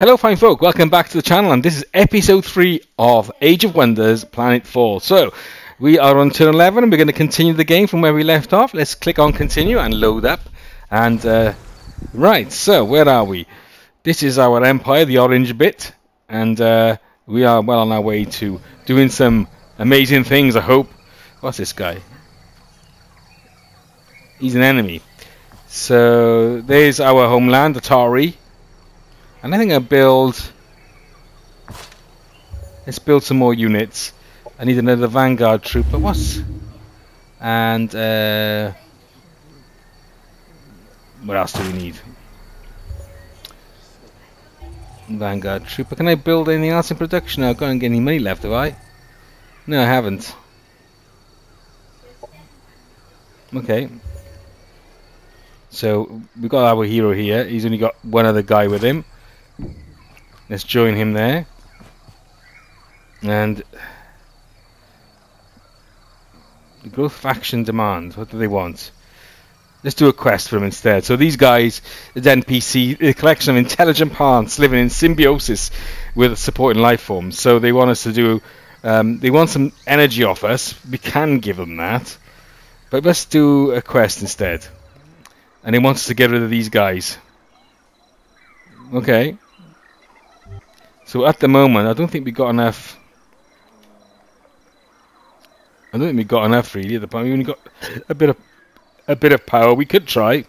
Hello, fine folk. Welcome back to the channel, and this is episode three of Age of Wonders: Planet Planetfall. So, we are on turn 11, and we're going to continue the game from where we left off. Let's click on continue and load up. And uh, right, so where are we? This is our empire, the orange bit, and uh, we are well on our way to doing some amazing things. I hope. What's this guy? He's an enemy. So there's our homeland, Atari. And I think I build. Let's build some more units. I need another vanguard trooper. What's and uh, what else do we need? Vanguard trooper. Can I build anything else in production? I've got any money left, have I? No, I haven't. Okay. So we've got our hero here. He's only got one other guy with him. Let's join him there. And the growth faction demand. What do they want? Let's do a quest for them instead. So these guys, the NPC, a collection of intelligent plants living in symbiosis with supporting life forms. So they want us to do. Um, they want some energy off us. We can give them that, but let's do a quest instead. And he wants us to get rid of these guys. Okay. So at the moment, I don't think we got enough. I don't think we got enough really. At the point, we only got a bit of a bit of power. We could try.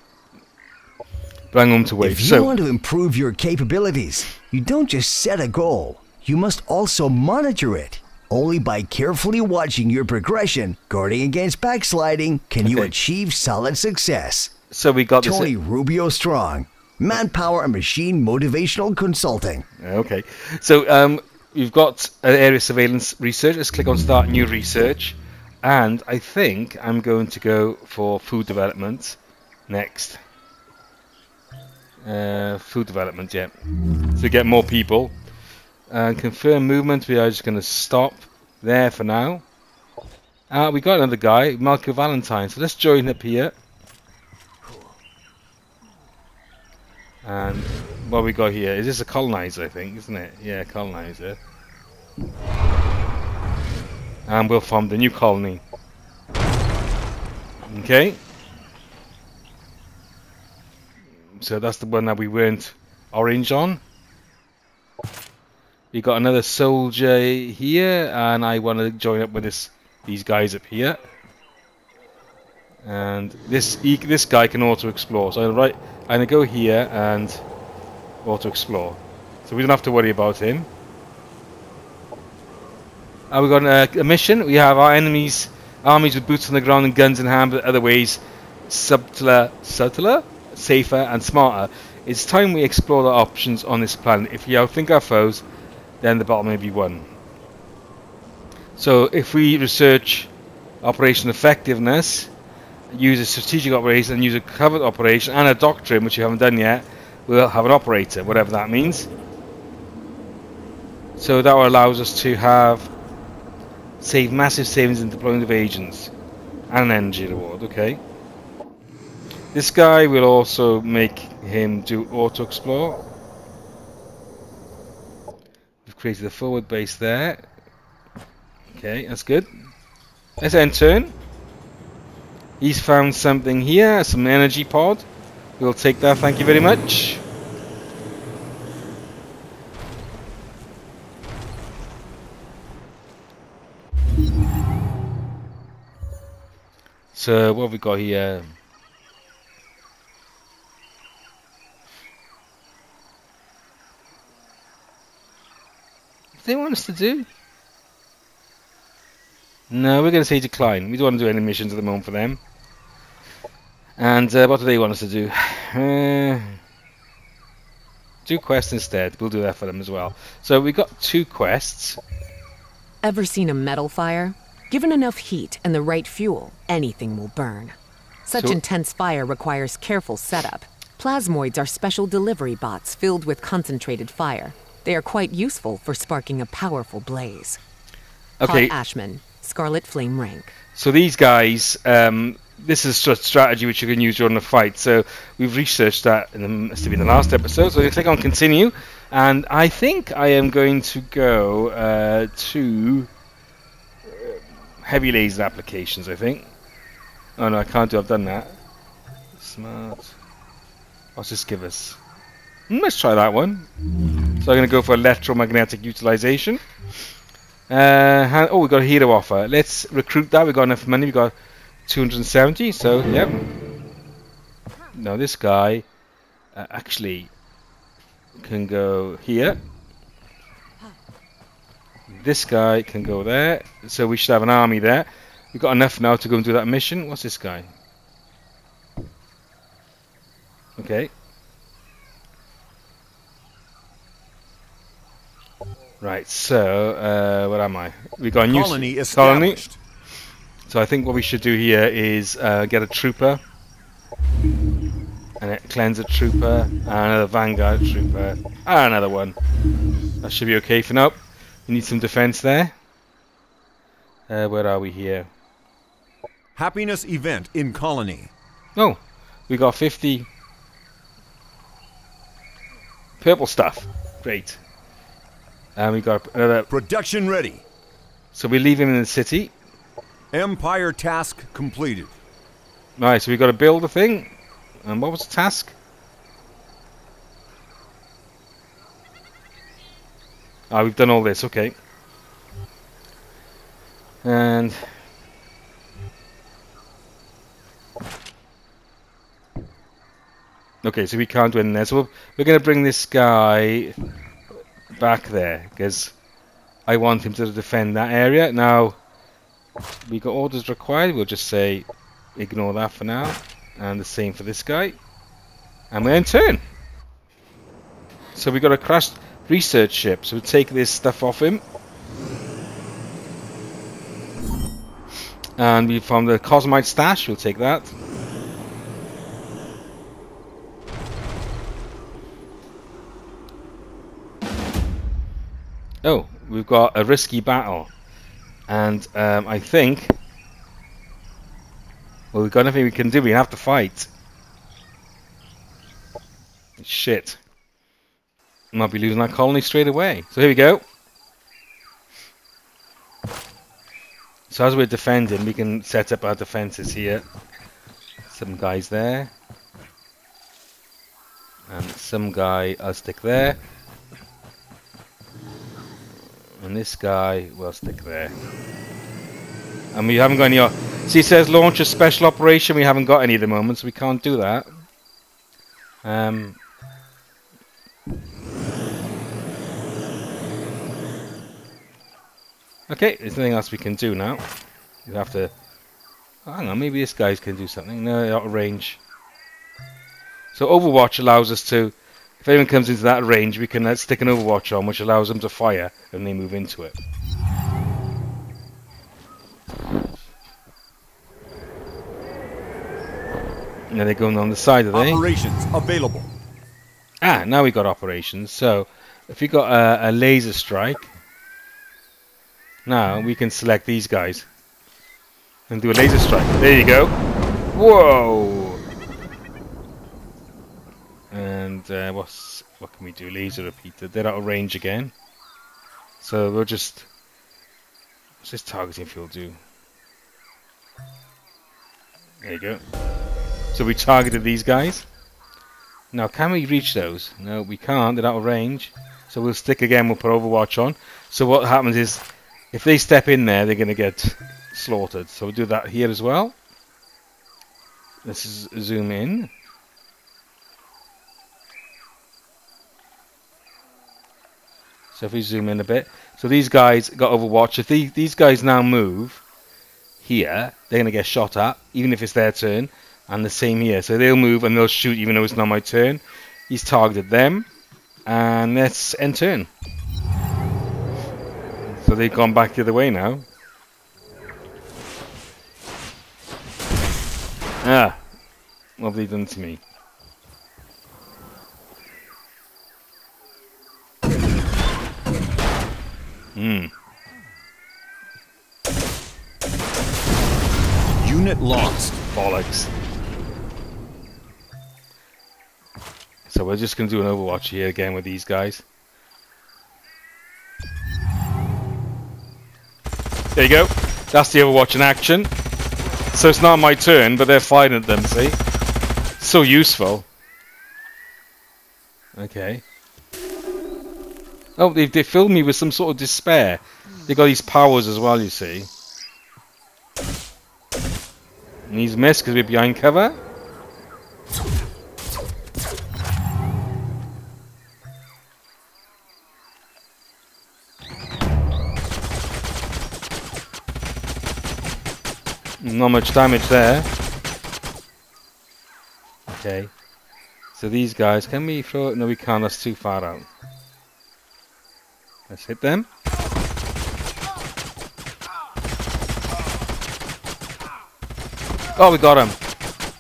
Bang on to wait. If you so, want to improve your capabilities, you don't just set a goal. You must also monitor it. Only by carefully watching your progression, guarding against backsliding, can you achieve solid success. so we got Tony this. Rubio Strong, Manpower and Machine Motivational Consulting. Okay. So um, we've got an area surveillance research. Let's click on start new research, and I think I'm going to go for food development next. Uh, food development, yeah. To get more people. And confirm movement. We are just going to stop there for now. Uh, we got another guy, Marco Valentine. So let's join up here. And what we got here is this a colonizer, I think, isn't it? Yeah, colonizer. And we'll form the new colony. Okay. So that's the one that we weren't orange on. We got another soldier here, and I want to join up with this these guys up here. And this this guy can auto explore. So I right, I'm gonna go here and auto explore. So we don't have to worry about him. Uh, we've got a, a mission. We have our enemies, armies with boots on the ground and guns in hand, but other ways subtler, subtler, safer, and smarter. It's time we explore the options on this planet. If we outthink our foes, then the battle may be won. So if we research operation effectiveness, use a strategic operation and use a covert operation and a doctrine, which you haven't done yet, we'll have an operator, whatever that means. So that allows us to have save massive savings in deployment of agents and an energy reward. Okay. This guy will also make him do auto explore. We've created a forward base there. Okay, that's good. Let's end turn. He's found something here, some energy pod. We'll take that, thank you very much. So what have we got here? What do they want us to do? No, we're going to say decline. We don't want to do any missions at the moment for them. And uh, what do they want us to do? Uh, do quests instead. We'll do that for them as well. So we got two quests. Ever seen a metal fire? Given enough heat and the right fuel, anything will burn. Such So- intense fire requires careful setup. Plasmoids are special delivery bots filled with concentrated fire. They are quite useful for sparking a powerful blaze. Okay, Pod Ashman, Scarlet Flame rank. so these guys, um, this is a strategy which you can use during the fight. So we've researched that in the, must have been the last episode. So you click on continue, And I think I am going to go uh, to uh, heavy laser applications, I think. Oh no, I can't do I've done that. Smart. What's this give us? Mm, let's try that one. So I'm going to go for electromagnetic utilization. Uh, oh, we've got a hero offer. Let's recruit that. We've got enough money. We've got 270. So, yep. Now this guy uh, actually can go here. This guy can go there. So we should have an army there. We've got enough now to go and do that mission. What's this guy? Okay. Right, so, uh, where am I? We got a new Colony colony. So I think what we should do here is uh, get a trooper, and a trooper, and another vanguard trooper, and another one. That should be okay for now. We need some defense there. Uh, where are we here? Happiness event in colony. Oh, we got 50 purple stuff. Great. And we got another. Production ready. So we leave him in the city. Empire task completed. So we got to build a thing. And what was the task? Ah, we've done all this, okay. And okay, so we can't win there. So we're going to bring this guy back there because I want him to defend that area. Now we got orders required. We'll just say ignore that for now, and the same for this guy. And we're in turn. So we got a crashed research ship. So we take this stuff off him. And we found the Cosmite stash, we'll take that. Oh, we've got a risky battle. And um, I think... Well, we've got nothing we can do, we have to fight. Shit. Might be losing that colony straight away. So here we go. So as we're defending, we can set up our defences here. Some guys there. And some guy, I'll stick there. And this guy, we'll stick there. And we haven't got any... See, it says launch a special operation. We haven't got any at the moment, so we can't do that. Um... Okay, there's nothing else we can do now. We have to... oh, hang on, maybe this guy can do something. No, out of range. So Overwatch allows us to... If anyone comes into that range, we can uh, stick an Overwatch on, which allows them to fire when they move into it. Now they're going on the side, are they? Operations available. Ah, now we got operations. So, if you got a, a laser strike, now we can select these guys and do a laser strike. There you go. Whoa! And uh, what's what can we do? Laser repeater. They're out of range again. So we'll just what's this targeting field do? There you go. So we targeted these guys. Now, can we reach those? No, we can't. They're out of range. So we'll stick again. We'll put Overwatch on. So what happens is, if they step in there, they're going to get slaughtered. So we'll do that here as well. Let's zoom in. So if we zoom in a bit. So these guys got Overwatch. If the, these guys now move here, they're going to get shot at, even if it's their turn. And the same here. So they'll move and they'll shoot even though it's not my turn. He's targeted them. And let's end turn. So they've gone back the other way now. Ah. What have they done to me? Mm. Unit lost. Bollocks. So we're just going to do an overwatch here again with these guys. There you go. That's the overwatch in action. So it's not my turn, but they're firing at them, see? So useful. Okay. Oh, they, they filled me with some sort of despair. They got these powers as well, you see. And he's missed because we're behind cover. Not much damage there. Okay. So these guys, can we throw it? No, we can't. That's too far out. Let's hit them. Oh, we got him.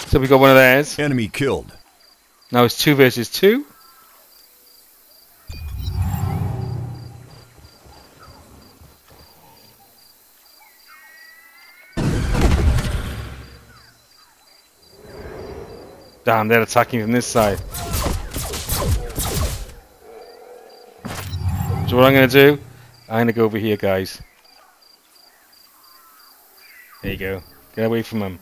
So we got one of theirs. Enemy killed. Now it's two versus two. Damn, they're attacking from this side. So what I'm going to do, I'm going to go over here, guys. There you go. Get away from him.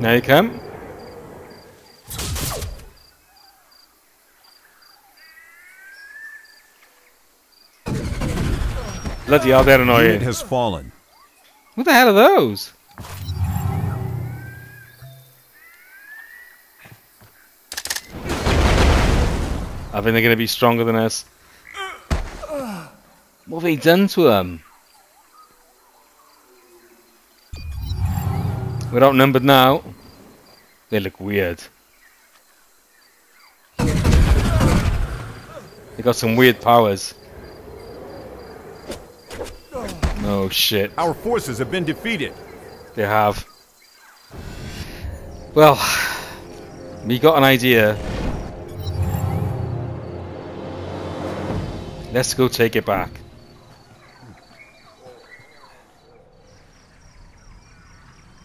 Now you come. Bloody hell, they're annoying. has fallen. What the hell are those? I think they're going to be stronger than us. What have they done to them? We're outnumbered now. They look weird. They got some weird powers. Oh shit. Our forces have been defeated. They have. Well, we got an idea. Let's go take it back.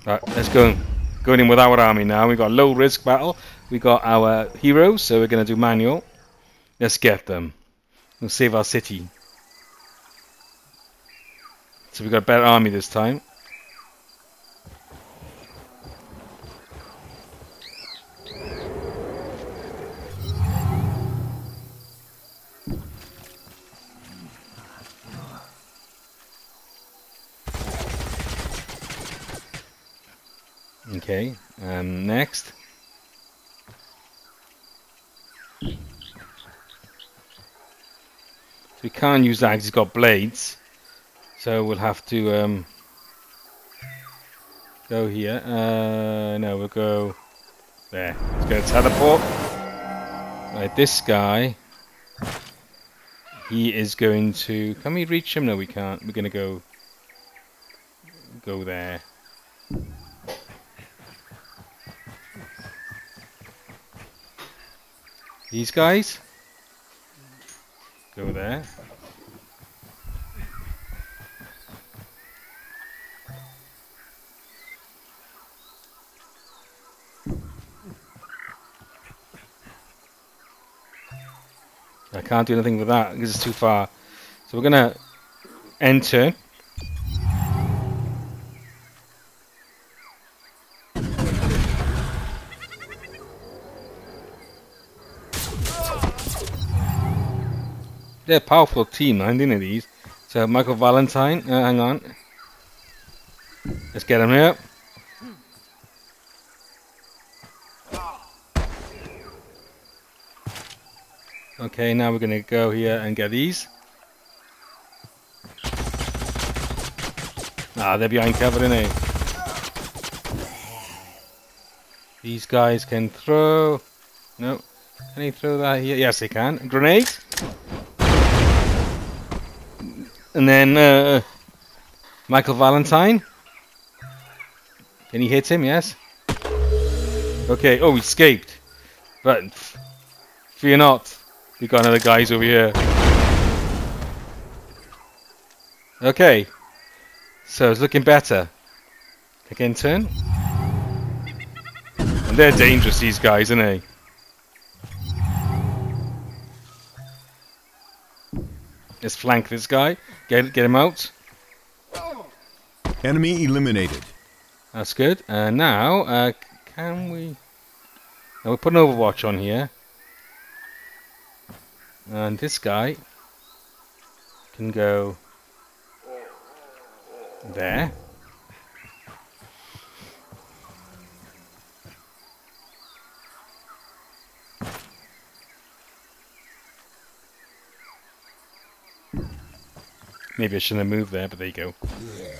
Right, let's go. Going in with our army now. We've got low risk battle. We got our heroes, so we're gonna do manual. Let's get them. We'll save our city. So we got a better army this time. Okay, um, next. So we can't use that 'cause he's got blades. So we'll have to um, go here. Uh, no, we'll go there. Let's go teleport. Right, this guy. He is going to. Can we reach him? No, we can't. We're going to go. Go there. These guys. Go there. Can't do anything with that because it's too far. So we're gonna enter. They're a powerful team, man, didn't these? So Michael Valentine, uh, hang on. Let's get him here. Okay, now we're gonna go here and get these. Ah, they're behind cover, they? These guys can throw. No. Can he throw that here? Yes, he can. Grenade. And then uh, Michael Valentine. Can he hit him? Yes. Okay. Oh, he escaped. But fear not. We got another guys over here. Okay. So it's looking better. Again, turn. And They're dangerous, these guys, aren't they? Let's flank this guy. Get get him out. Enemy eliminated. That's good. Uh, now, uh, can we... Now we're putting Overwatch on here. And this guy can go there. Maybe I shouldn't have moved there, but there you go.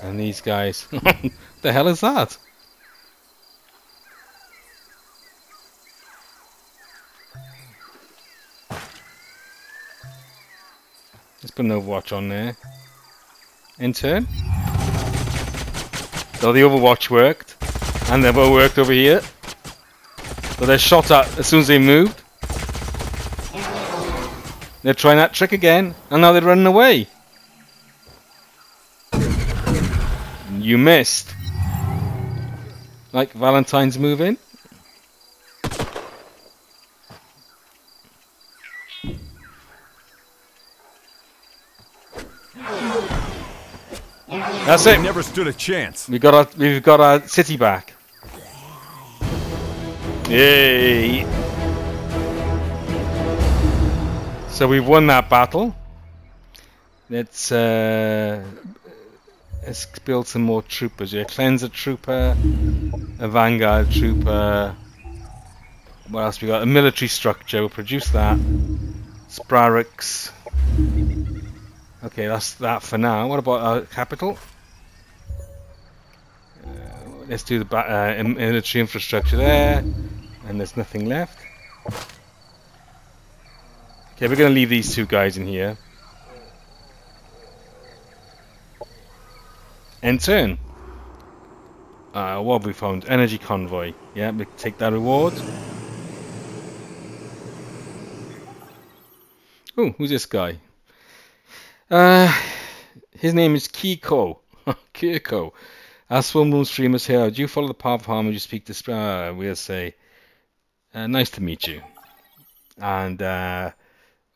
And these guys... what the hell is that? Let's put an Overwatch on there. In turn. So the Overwatch worked. And they've all worked over here. So they're shot at as soon as they moved. They're trying that trick again. And now they're running away. You missed. Like Valentine's moving. That's They it. never stood a chance. We got our we've got our city back. Yay! So we've won that battle. Let's uh, let's build some more troopers. Yeah, cleanser trooper, a vanguard trooper. What else we got? A military structure. We'll produce that. Sprarix. Okay, that's that for now. What about our capital? Let's do the uh, military infrastructure there, and there's nothing left. Okay, we're going to leave these two guys in here. End turn. Uh, what have we found? Energy convoy. Yeah, we take that reward. Oh, who's this guy? Uh, his name is Kiko. Kiko. As Room streamers here, do you follow the path of harm when you speak to uh, We'll say, uh, nice to meet you. And uh,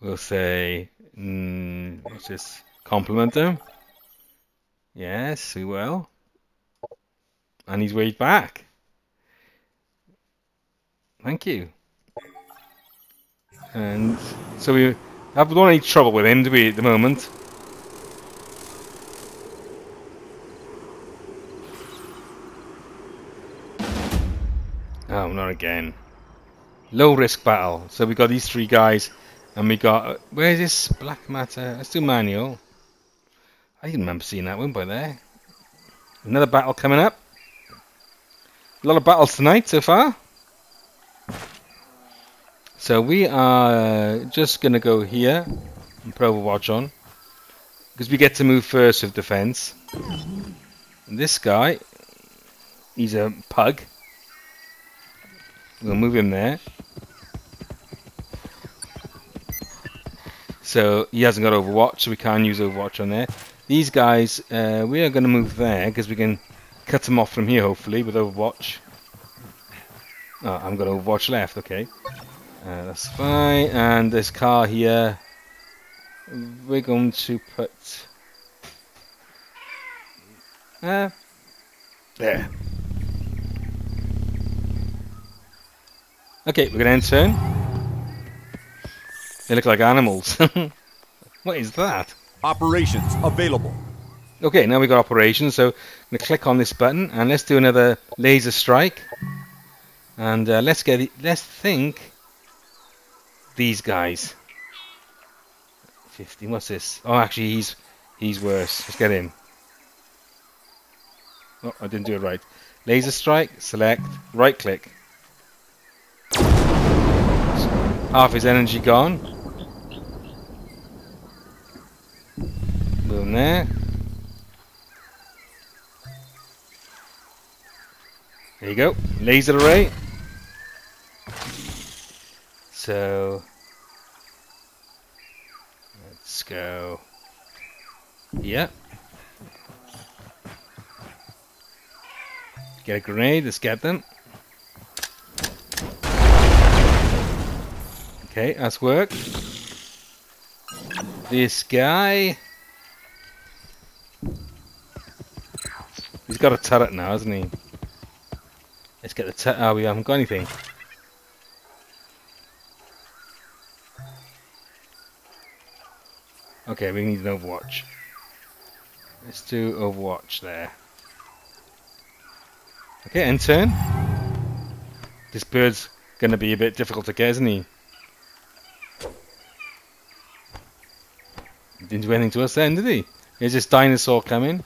we'll say, mm, let's just compliment him. Yes, we will. And he's waved back. Thank you. And so we have not any trouble with him, do we, at the moment? Again. Low risk battle. So we got these three guys, and we got uh, where's this black matter? Let's do manual. I didn't remember seeing that one by there. Another battle coming up. A lot of battles tonight so far. So we are uh, just gonna go here and put Overwatch on because we get to move first with defense. And this guy, he's a pug. We'll move him there. So he hasn't got Overwatch, so we can't use Overwatch on there. These guys, uh, we are going to move there because we can cut them off from here, hopefully, with Overwatch. Oh, I've got Overwatch left, okay. Uh, that's fine. And this car here, we're going to put... Uh, there. Okay, we're going to end turn. They look like animals. what is that? Operations available. Okay, now we've got operations, so I'm going to click on this button and let's do another laser strike. And uh, let's get the, let's think these guys. 15, what's this? Oh, actually, he's he's worse. Let's get him. Oh, I didn't do it right. Laser strike, select, right click. Half his energy gone. There. There you go. Laser array. So let's go. Yeah. Get a grenade, let's get them. Okay, that's work. This guy. He's got a turret now, hasn't he? Let's get the turret. Oh, we haven't got anything. Okay, we need an Overwatch. Let's do Overwatch there. Okay, end turn. This bird's gonna be a bit difficult to get, isn't he? Didn't do anything to us then, did he? Here's this dinosaur coming.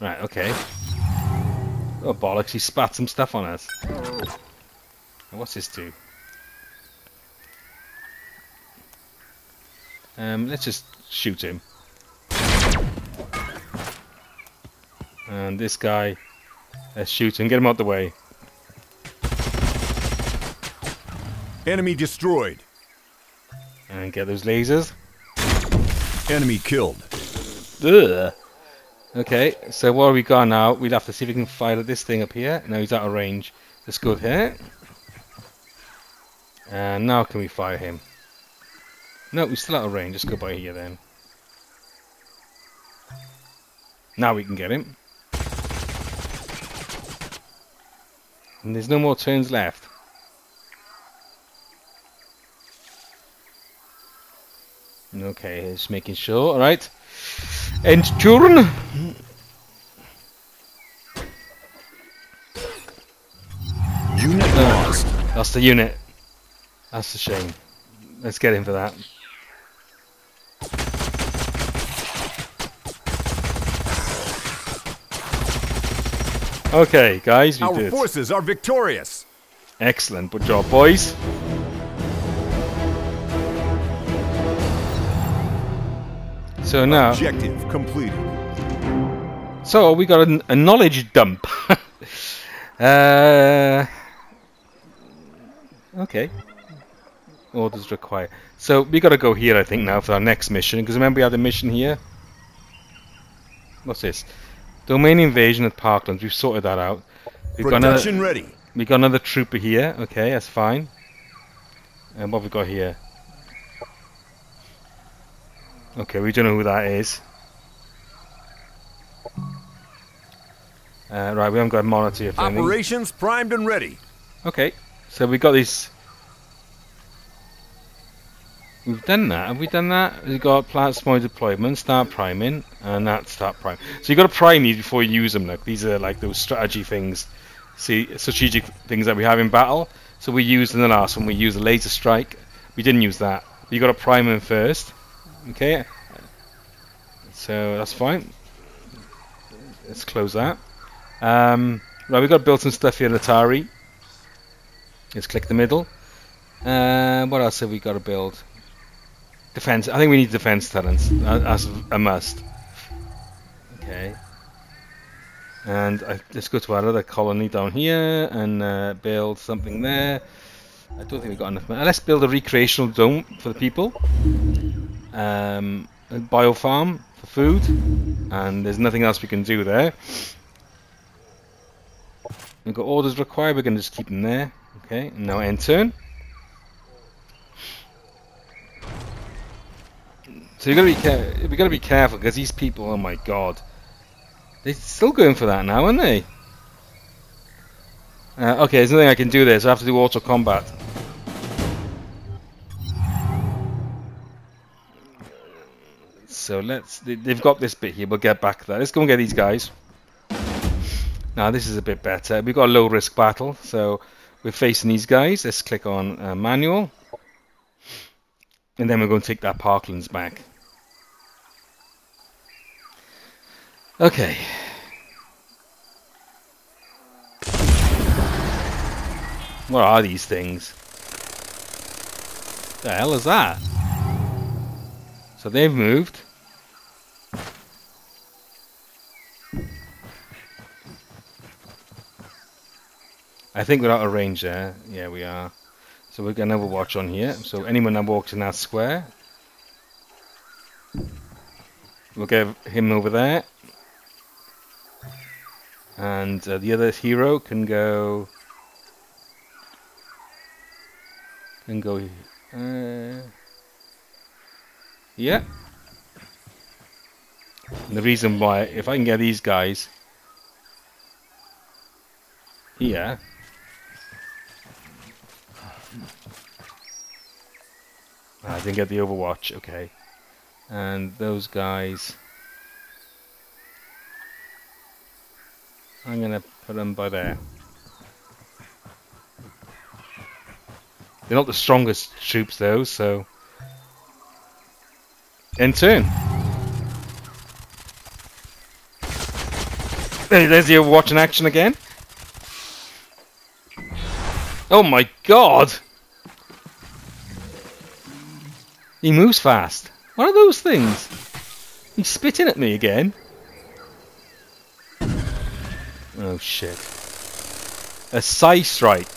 Right, okay. Oh bollocks, he spat some stuff on us. What's this do? Um, let's just shoot him. And this guy, let's shoot him, get him out the way. Enemy destroyed. And get those lasers. Enemy killed. Ugh. Okay, so what have we got now? We'll have to see if we can fire at this thing up here. No, he's out of range. Let's go here. And now can we fire him? No, we're still out of range. Let's go by here then. Now we can get him. And there's no more turns left. Okay, just making sure. Alright. End turn. Unit ah, lost. That's the unit. That's a shame. Let's get him for that. Okay, guys, we Our did. forces are victorious. Excellent. Good job, boys. So now, Objective completed. so we got a, a knowledge dump. uh, okay. Orders required. So we got to go here, I think, now for our next mission. Because remember, we had a mission here. What's this? Domain invasion at Parklands. We've sorted that out. We've got another, Production ready. we got another trooper here. Okay, that's fine. And what have we got here? Okay, we don't know who that is. Uh, right, we haven't got a monitor anything. Operations primed and ready. Okay, so we got this. We've done that. Have we done that? We've got plant small deployment, start priming, and that start prime. So you got to prime these before you use them. Like these are like those strategy things, see strategic things that we have in battle. So we used in the last one. We used the laser strike. We didn't use that. You got to prime them first. Okay. So that's fine. Let's close that. Um, right, we've got to build some stuff here in Atari. Let's click the middle. Uh, what else have we got to build? Defense. I think we need defense talents. As a must. Okay. And uh, let's go to our other colony down here and uh, build something there. I don't think we've got enough. Let's build a recreational dome for the people. Um, biofarm for food. And there's nothing else we can do there. We've got orders required. We're going to just keep them there. Okay. Now end turn. So you gotta be care- we gotta be careful because these people, oh my god, they're still going for that now, aren't they? Uh, okay, there's nothing I can do there, so I have to do auto combat. So let's. they- They've got this bit here. We'll get back to that. Let's go and get these guys. Now this is a bit better. We've got a low risk battle, so we're facing these guys. Let's click on uh, manual, and then we're going to take that Parklands back. Okay. What are these things? The hell is that? So they've moved. I think we're out of range there. Yeah, we are. So we're going to have a watch on here. So anyone that walks in that square, we'll get him over there. And uh, the other hero can go Can go. Uh, yeah. And the reason why, if I can get these guys here. I didn't get the Overwatch. Okay. And those guys. I'm gonna put them by there. They're not the strongest troops though, so in turn. There- There's the Overwatch in action again. Oh my god! He moves fast. What are those things? He's spitting at me again. Oh shit. A Psy Strike.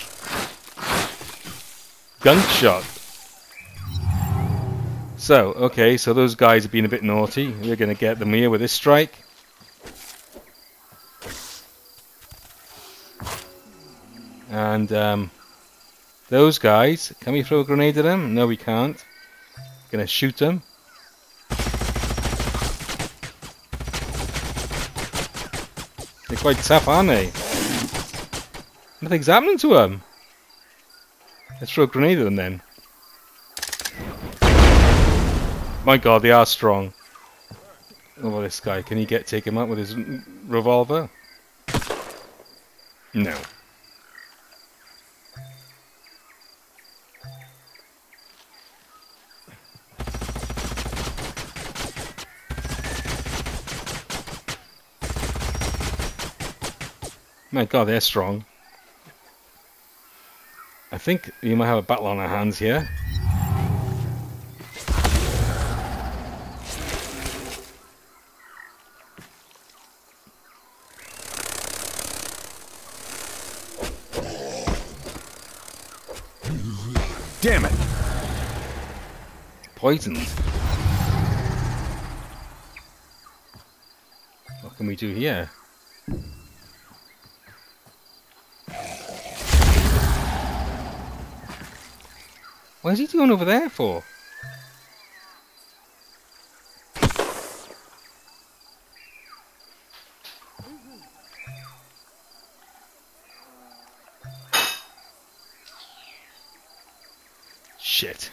Gunshot. So, okay, so those guys have been a bit naughty. We're going to get them here with this strike. And um, those guys, can we throw a grenade at them? No, we can't. Gonna shoot them. They're quite tough, aren't they? Nothing's happening to them. Let's throw a grenade at them then. My god, they are strong. Oh, this guy, can he get take him out with his revolver? No. My god, they're strong. I think we might have a battle on our hands here. Damn it! Poisoned. What can we do here? What is he doing over there for? Shit.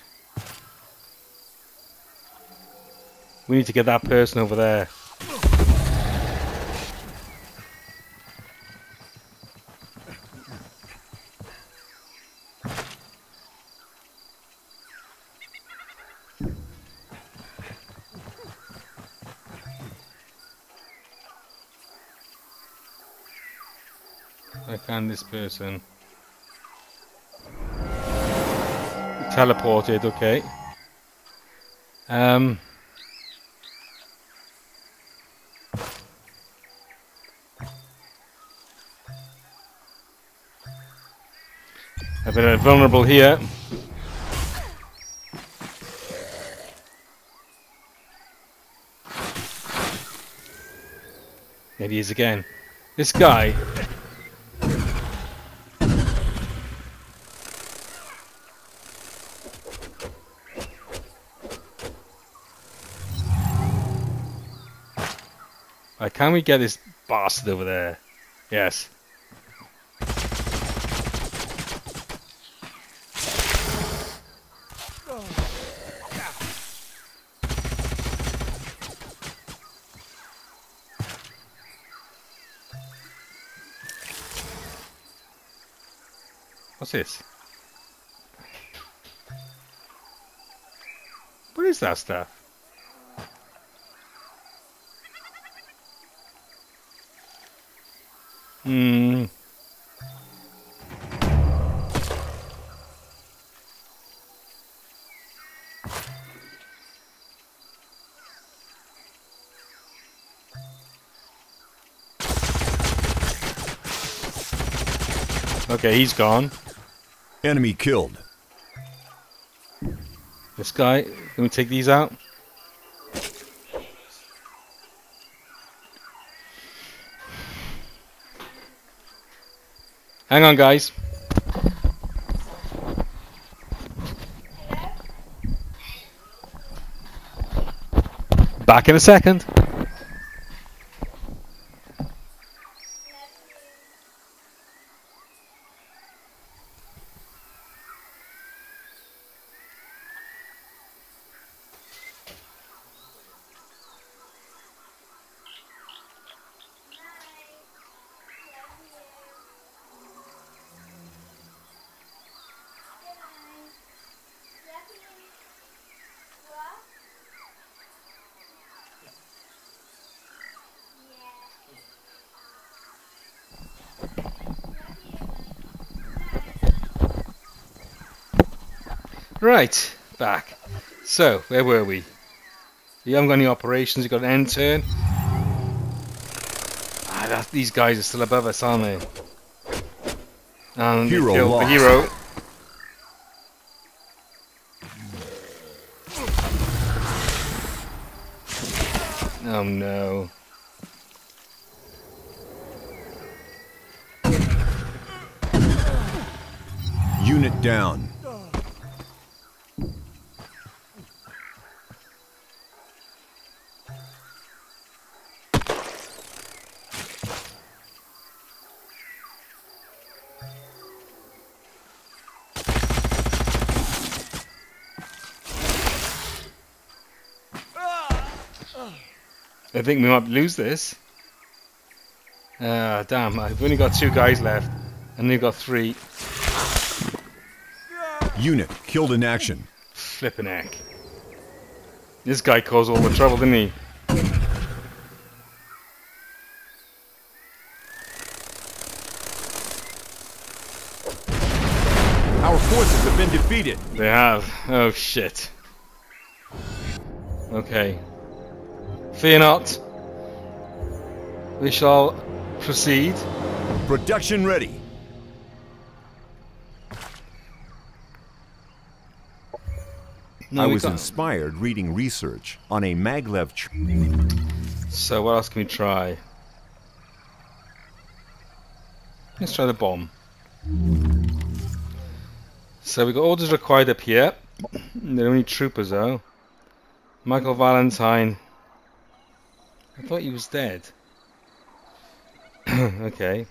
We need to get that person over there. I found this person. Teleported, okay. Um. A bit vulnerable here. There he is again. This guy. Can we get this bastard over there? Yes. What's this? What is that stuff? Hmm. Okay, he's gone. Enemy killed. This guy, can we take these out? Hang on, guys. Back in a second. Right, back. So, where were we? You haven't got any operations, you've got an end turn. Ah, that, these guys are still above us, aren't they? And Hero the hero. Oh no. Unit down. I think we might lose this. Ah, damn. I've only got two guys left. And they've got three. Unit killed in action. Flipping heck. This guy caused all the trouble, didn't he? Our forces have been defeated. They have. Oh, shit. Okay. Fear not. We shall proceed. Production ready. No, I was inspired reading research on a maglev. So what else can we try? Let's try the bomb. So we got orders required up here. They're only troopers though. Michael Valentine. I thought he was dead. okay.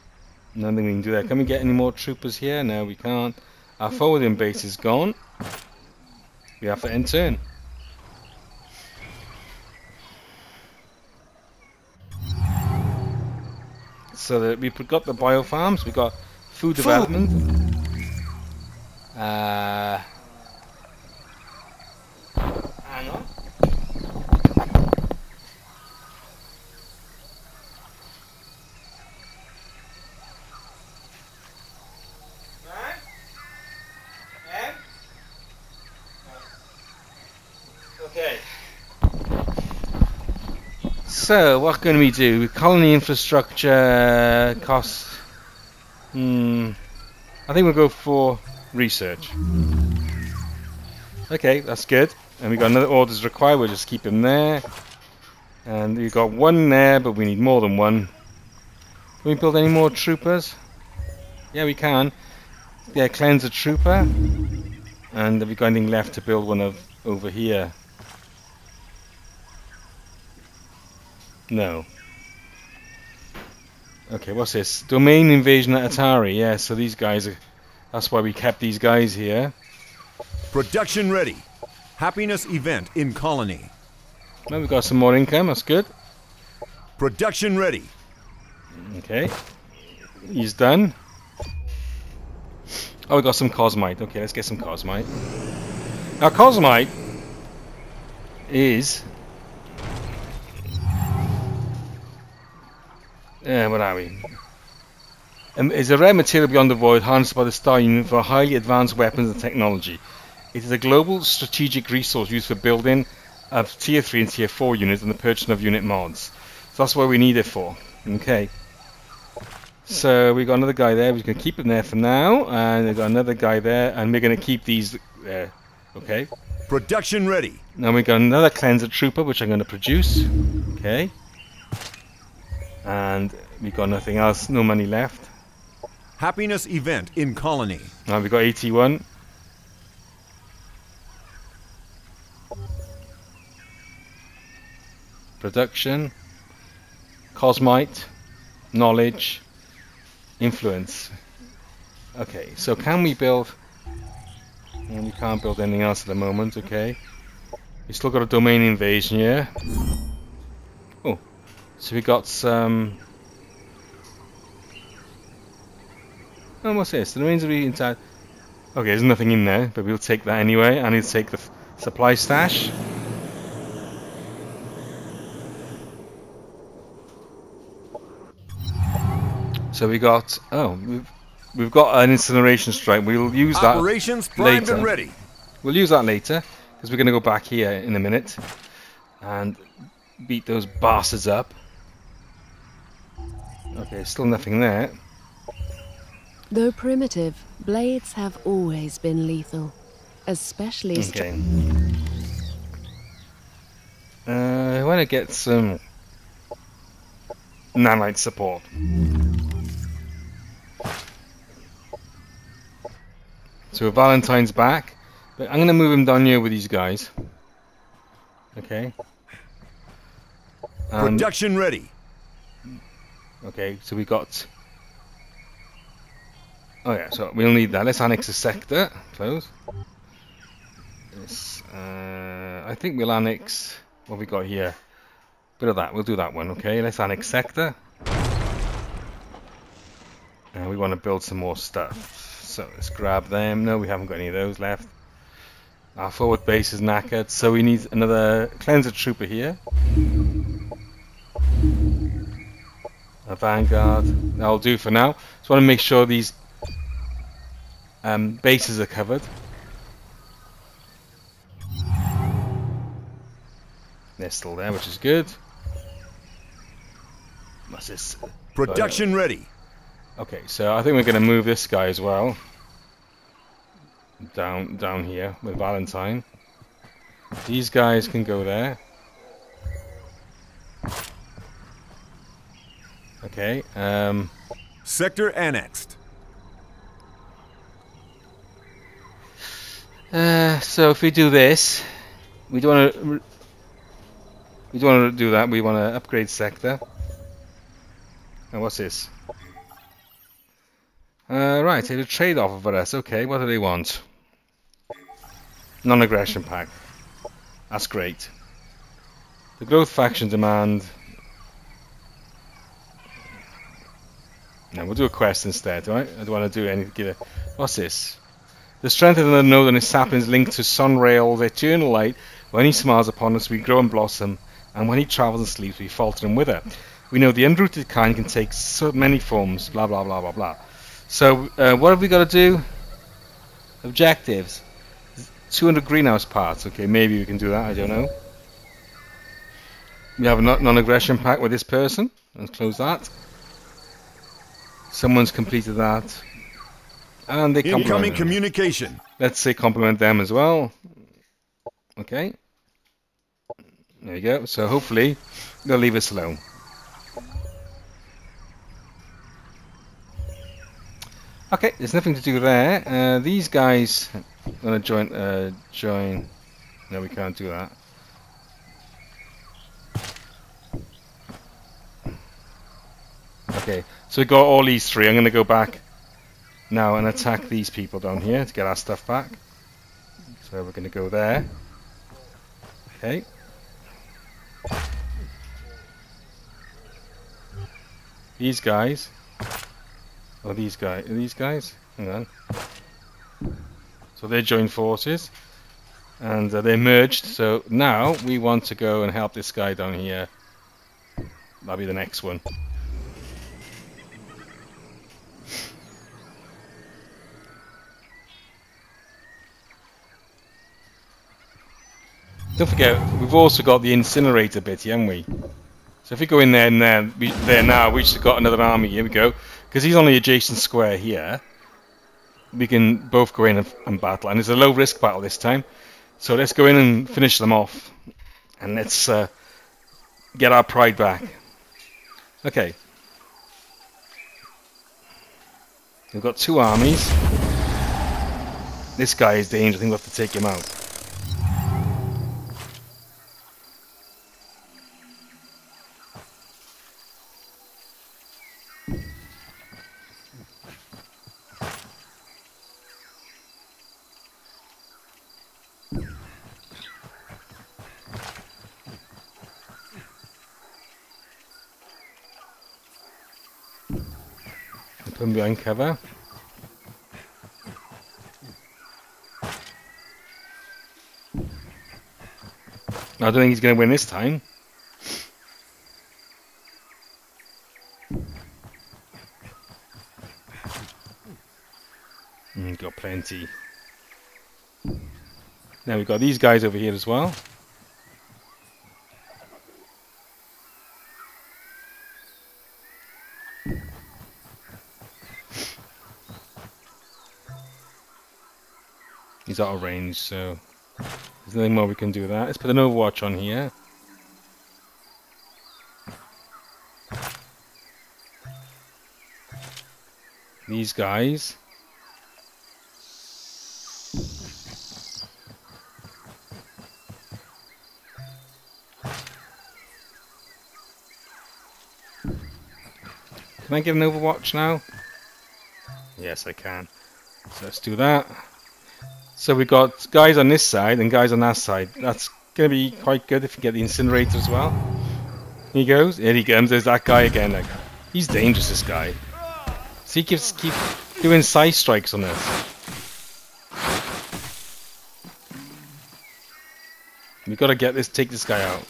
Nothing we can do there. Can we get any more troopers here? No, we can't. Our forwarding base is gone. We have to end turn. So that we've got the biofarms, we've got food development. Uh, hang on. Right? Em? Okay. So, what can we do? Colony infrastructure costs. Hmm. I think we'll go for research. Okay, that's good. And we got another orders required. We'll just keep him there. And we've got one there, but we need more than one. Can we build any more troopers? Yeah, we can. Yeah, cleanser trooper. And have we got anything left to build one of over here? No. Okay, what's this? Domain invasion at Atari. Yeah, so these guys are. That's why we kept these guys here. Production ready. Happiness event in colony. Well, we've got some more income. That's good. Production ready. Okay. He's done. Oh, we got some Cosmite. Okay, let's get some Cosmite. Now, Cosmite is. Uh, what are we? Um, is a rare material beyond the void harnessed by the Star Union for highly advanced weapons and technology. It is a global strategic resource used for building of Tier 3 and Tier 4 units and the purchase of unit mods. So that's what we need it for. Okay. So we got another guy there. We're going to keep him there for now, and we've got another guy there, and we're going to keep these there. Okay. Production ready. Now we've got another cleanser trooper, which I'm going to produce. Okay. And we got nothing else, no money left. Happiness event in colony. Now we got 81. production, cosmite, knowledge, influence. Okay, so can we build? Well, we can't build anything else at the moment. Okay, we still got a domain invasion here. So we got some. Oh, what's this? The domains will be inside. Okay, there's nothing in there, but we'll take that anyway. I need to take the supply stash. So we got oh we've we've got an incineration strike. We'll use that Operations primed later. and ready. We'll use that later because we're going to go back here in a minute and beat those bastards up. Okay, still nothing there. Though primitive, blades have always been lethal, especially str- Okay. Uh, I want to get some nanite support. So Valentine's back, but I'm going to move him down here with these guys. Okay. Um, Production ready. Okay, so we got. Oh yeah, so we'll need that. Let's annex a sector. Close. Yes, uh, I think we'll annex. What we got here? Bit of that. We'll do that one. Okay, let's annex sector. And we want to build some more stuff. So let's grab them. No, we haven't got any of those left. Our forward base is knackered, so we need another cleanser trooper here. A vanguard. That'll do for now. Just want to make sure these um, bases are covered. They're still there, which is good. This? Production ready. Okay, so I think we're going to move this guy as well. Down, down here with Valentine. These guys can go there. Okay. Um, Sector annexed. uh, so if we do this, we don't want to. We don't want to do that. We want to upgrade sector. And what's this? Uh, right, it's a trade offer for us. Okay, what do they want? Non-aggression pact. That's great. The growth faction demand. No, we'll do a quest instead, right? I don't want to do any. Give what's this? The strength of the northern saplings linked to Sunrail, the eternal light. When he smiles upon us, we grow and blossom, and when he travels and sleeps, we falter and wither. We know the unrooted kind can take so many forms. Blah blah blah blah blah. So, uh, what have we got to do? Objectives. 200 greenhouse parts. Okay, maybe we can do that. I don't know. We have a non- non-aggression pact with this person. Let's close that. Someone's completed that. And they Incoming communication. Let's say compliment them as well. Okay. There you go. So hopefully they'll leave us alone. Okay, there's nothing to do there. Uh, these guys gonna join. Uh, join. No, we can't do that. Okay, so we got all these three. I'm gonna go back now and attack these people down here to get our stuff back. So we're gonna go there. Okay. These guys. Oh, these guys. These guys? Hang on. So they joined forces. And uh, they merged. So now we want to go and help this guy down here. That'll be the next one. Don't forget, we've also got the incinerator bit, haven't we? So if we go in there and there, there now, we just got another army. Here we go. Because he's on the adjacent square here. We can both go in and, and battle. And it's a low risk battle this time. So let's go in and finish them off. And let's uh, get our pride back. Okay. We've got two armies. This guy is dangerous. I think we'll have to take him out. Behind cover. I don't think he's going to win this time. Mm, got plenty. Now we've got these guys over here as well. He's out of range, so there's nothing more we can do that. Let's put an overwatch on here. These guys. Can I get an overwatch now? Yes, I can. So let's do that. So we've got guys on this side and guys on that side. That's going to be quite good if we get the incinerator as well. Here he goes. Here he comes. There's that guy again. Like, he's dangerous, this guy. So he keeps keep doing side strikes on us. We've got to get this, take this guy out.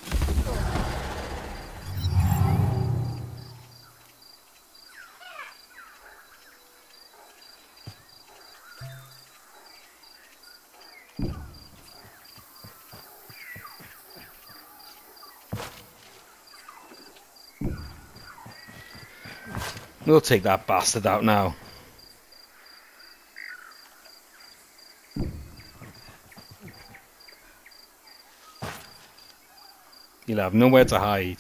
We'll take that bastard out now. You'll have nowhere to hide.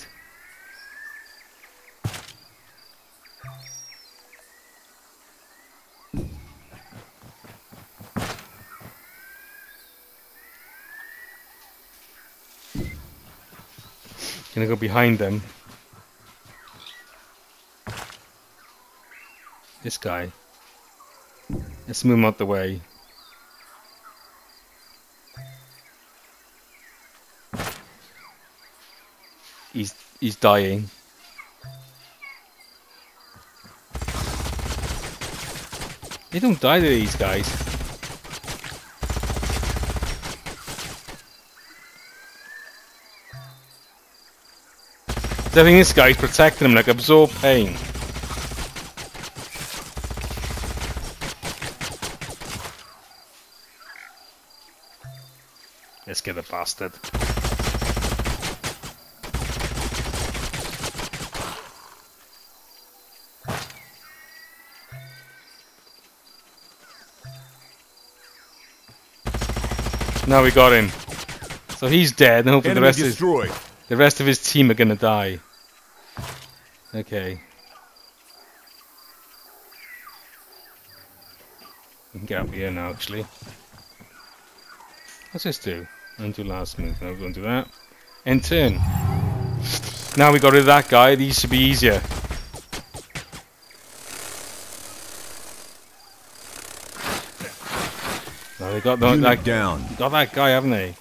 Gonna go behind them. This guy. Let's move him out the way. He's he's dying. They don't die to these guys. I think this guy's protecting him like absorb pain. Bastard. Now we got him. So he's dead, and hopefully the rest is destroyed. the rest of his team are gonna die. Okay. We can get up here now, actually. What's this do? Undo last move. No, we don't do that. End turn. Now we got rid of that guy. These should be easier. Now they got the, that, down. got that guy, haven't they?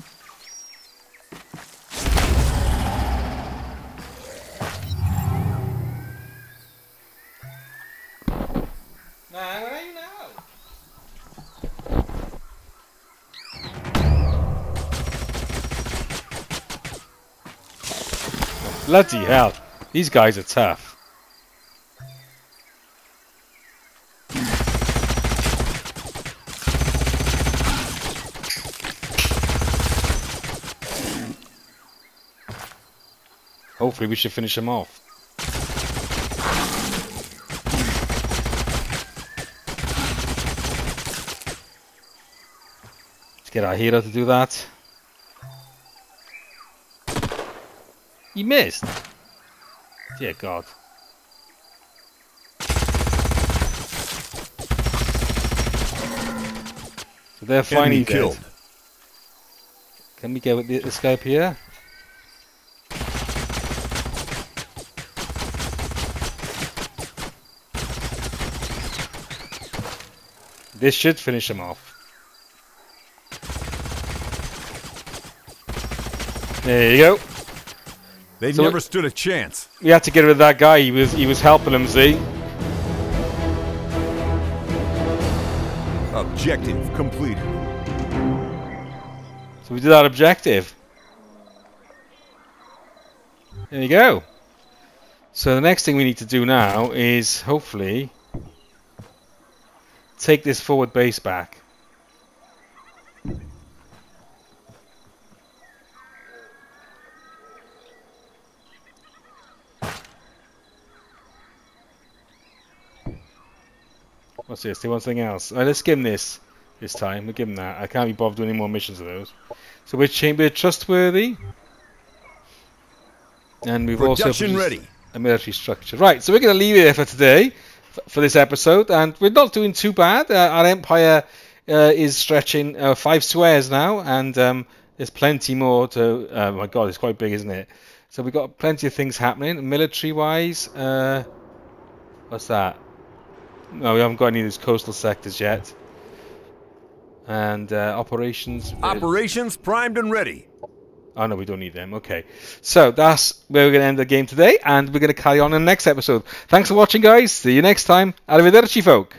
Bloody hell. These guys are tough. Hopefully we should finish them off. Let's get our hero to do that. You missed. Dear God. So they're finally killed. Can we get with the- guy here? This should finish him off. There you go. They So- never stood a chance. We had to get rid of that guy. He was he was helping him. See. Objective completed. So we did our objective. There you go. So the next thing we need to do now is hopefully take this forward base back. What's this? They want something else. Let's give him this this time. We'll give him that. I can't be bothered doing any more missions of those. So we're chamber trustworthy. And we've also Production produced ready. a military structure. Right, so we're going to leave it there for today, for this episode, and we're not doing too bad. Uh, our empire uh, is stretching uh, five squares now, and um, there's plenty more to. Oh my god, it's quite big, isn't it? So we've got plenty of things happening, military-wise. Uh, what's that? No, we haven't got any of these coastal sectors yet. And uh, operations. Operations primed and ready. Oh no, we don't need them. Okay, so that's where we're going to end the game today, and we're going to carry on in the next episode. Thanks for watching, guys. See you next time. Arrivederci, folk.